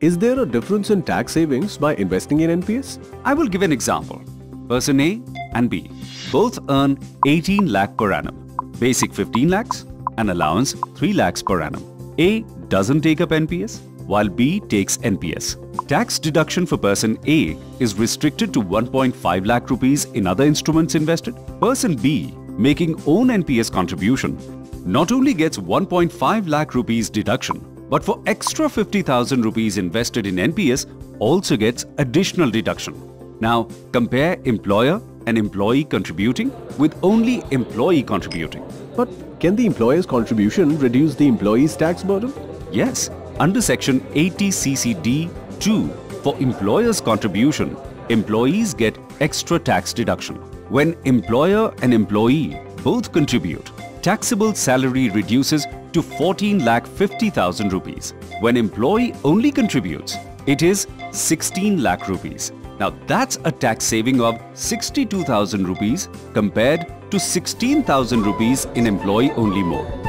Is there a difference in tax savings by investing in NPS? I will give an example. Person A and B both earn 18 lakh per annum, basic 15 lakhs and allowance 3 lakhs per annum. A doesn't take up NPS while B takes NPS. Tax deduction for person A is restricted to 1.5 lakh rupees in other instruments invested. Person B making own NPS contribution not only gets 1.5 lakh rupees deduction but for extra 50,000 rupees invested in NPS also gets additional deduction. Now compare employer and employee contributing with only employee contributing. But can the employer's contribution reduce the employee's tax burden? Yes, under section 80 CCD 2 for employer's contribution, employees get extra tax deduction. When employer and employee both contribute, taxable salary reduces to 14 lakh 50,000 rupees. When employee only contributes, it is 16 lakh rupees. Now that's a tax saving of 62,000 rupees compared to 16,000 rupees in employee only mode.